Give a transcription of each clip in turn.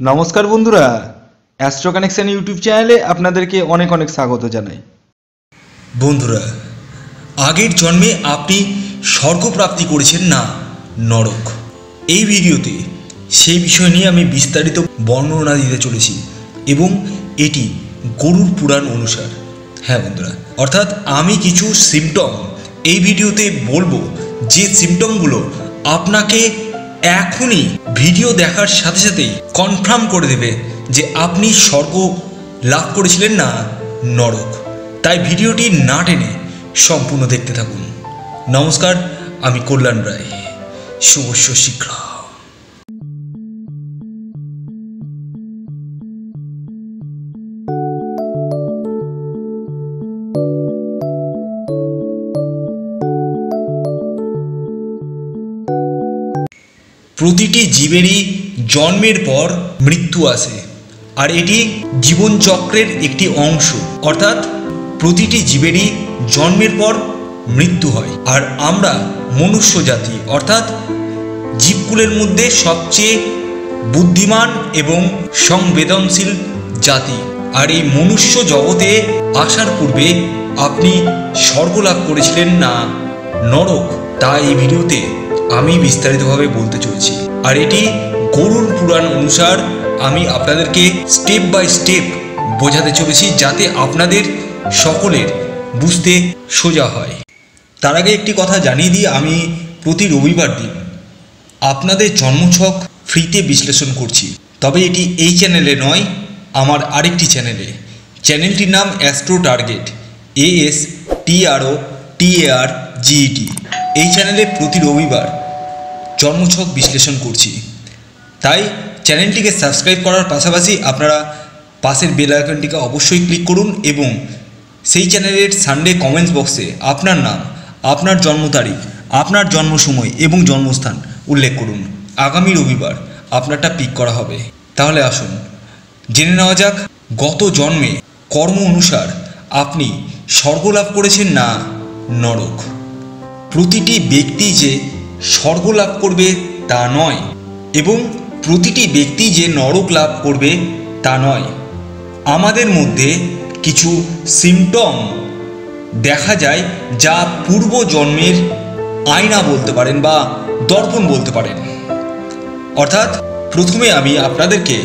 নমস্কার বন্ধুরা astro connection YouTube চ্যানেলে আপনাদেরকে অনেক অনেক স্বাগত জানাই। বন্ধুরা, আগের জন্মে আপনি স্বর্গপ্রাপ্তি করেছেন না, নরক। এই ভিডিওতে সেই বিষয় নিয়ে আমি বিস্তারিত বর্ণনা দিতে চলেছি এবং এটি গরুর পুরাণ অনুসার। হ্যাঁ বন্ধুরা, অর্থাৎ আমি কিছু সিমটম এই ভিডিওতে বলব যে সিমটমগুলো আপনাকে এখনই ভিডিও দেখার সাথে সাথেই কনফার্ম করে দেবে যে আপনি স্বর্গ লাভ করেছিলেন না নরক। তাই ভিডিওটি না টেনে সম্পূর্ণ দেখতে থাকুন। নমস্কার, আমি কল্যাণ রায়। শুভ শীঘ্র প্রতিটি জীবেরই জন্মের পর মৃত্যু আসে। আর এটি জীবনচক্রের একটি অংশ। অর্থাৎ প্রতিটি জীবেরই জন্মের পর মৃত্যু হয়। আর আমরা মনুষ্য জাতি, অর্থাৎ জীবকুলের মধ্যে সবচেয়ে বুদ্ধিমান এবং সংবেদনশীল জাতি। আর এই মনুষ্য জগতে আসার পূর্বে আপনি স্বর্গ লাভ করেছিলেন না নরক। তা এই ভিডিওতে আমি বিস্তারিতভাবে বলতে চলেছি। আর এটি গরুর পুরাণ অনুসার আমি আপনাদেরকে স্টেপ বাই স্টেপ বোঝাতে চলেছি যাতে আপনাদের সকলের বুঝতে সোজা হয়। তার আগে একটি কথা জানিয়ে দিই, আমি প্রতি রবিবার দিন আপনাদের জন্মছক ফ্রিতে বিশ্লেষণ করছি। তবে এটি এই চ্যানেলে নয়, আমার আরেকটি চ্যানেলে। চ্যানেলটির নাম Astro Target A S T আরও জিইটি এই চ্যানেলে প্রতি রবিবার জন্মছক বিশ্লেষণ করছি। তাই চ্যানেলটিকে সাবস্ক্রাইব করার পাশাপাশি আপনারা পাশের বেল আইকনটিকে অবশ্যই ক্লিক করুন এবং সেই চ্যানেলের সানডে কমেন্টস বক্সে আপনার নাম, আপনার জন্ম তারিখ, আপনার জন্ম সময় এবং জন্মস্থান উল্লেখ করুন। আগামী রবিবার আপনারটা পিক করা হবে। তাহলে আসুন, জেনে নেওয়া যাক, গত জন্মে কর্ম অনুসার আপনি স্বর্গ লাভ করেছেন না নরক? প্রতিটি ব্যক্তি যে স্বর্গ লাভ করবে তা নয় এবং প্রতিটি ব্যক্তি যে নরক লাভ করবে তা নয়। আমাদের মধ্যে কিছু সিমটম দেখা যায় যা পূর্ব জন্মের আয়না বলতে পারেন বা দর্পণ বলতে পারেন। অর্থাৎ প্রথমে আমি আপনাদেরকে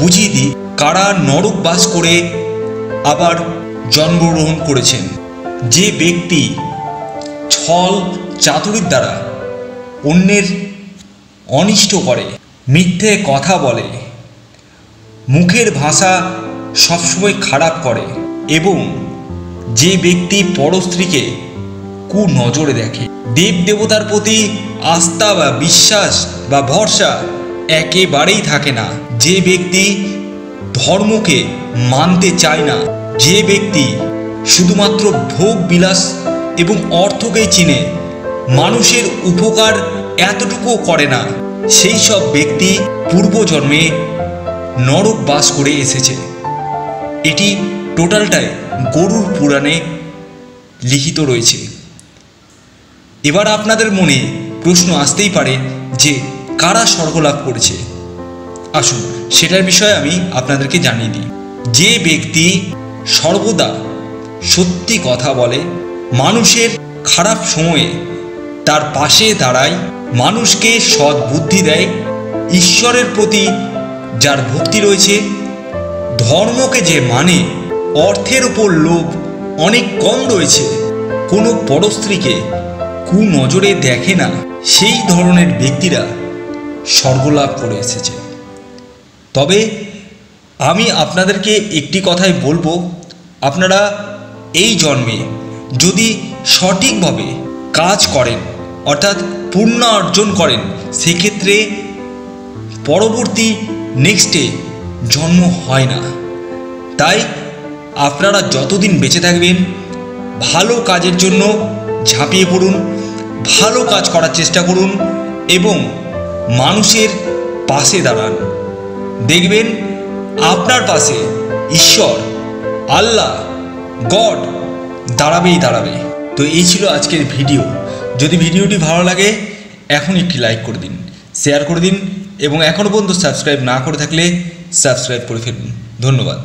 বুঝিয়ে দিই কারা নরক বাস করে আবার জন্মগ্রহণ করেছেন। যে ব্যক্তি ছল চাতুরির দ্বারা অন্যের অনিষ্ট করে, মিথ্যে কথা বলে, মুখের ভাষা সবসময় খারাপ করে এবং যে ব্যক্তি পরস্ত্রীকে কু নজরে দেখে। দেব দেবতার প্রতি আস্থা বা বিশ্বাস বা ভরসা একেবারেই থাকে না। যে ব্যক্তি ধর্মকে মানতে চায় না, যে ব্যক্তি শুধুমাত্র ভোগ বিলাস এবং অর্থকেই চিনে, মানুষের উপকার এতটুকুও করে না। সেই সব ব্যক্তি পূর্বজন্মে নরক বাস করে এসেছে। এটি টোটালটাই গরুর পুরাণে লিখিত রয়েছে। এবার আপনাদের মনে প্রশ্ন আসতেই পারে যে, কারা স্বর্গ লাভ করেছে? আসুন, সেটার বিষয়ে আমি আপনাদেরকে জানিয়ে দিই। যে ব্যক্তি সর্বদা সত্যি কথা বলে মানুষের খারাপ সময়ে তার পাশে দাঁড়ায় মানুষকে সৎ বুদ্ধি দেয়, ঈশ্বরের প্রতি যার ভক্তি রয়েছে, ধর্মকে যে মানে অর্থের উপর লোভ অনেক কম রয়েছে। কোনো পরস্ত্রীকে কু নজরে দেখে না সেই ধরনের ব্যক্তিরা স্বর্গলাভ করে এসেছে। তবে আমি আপনাদেরকে একটি কথাই বলব, আপনারা এই জন্মে যদি সঠিকভাবে কাজ করেন, অর্থাৎ পূর্ণ অর্জন করেন, সেক্ষেত্রে পরবর্তী নেক্সটে জন্ম হয় না। তাই আপনারা যতদিন বেঁচে থাকবেন, ভালো কাজের জন্য ঝাঁপিয়ে পড়ুন, ভালো কাজ করার চেষ্টা করুন এবং মানুষের পাশে দাঁড়ান। দেখবেন আপনার পাশে ঈশ্বর, আল্লাহ, গড দাঁড়াবেই দাঁড়াবে। তো এই ছিল আজকের ভিডিও। যদি ভিডিওটি ভালো লাগে এখন একটি লাইক করে দিন, শেয়ার করে দিন, এবং এখনও পর্যন্ত সাবস্ক্রাইব না করে থাকলে সাবস্ক্রাইব করে ফেলুন। ধন্যবাদ।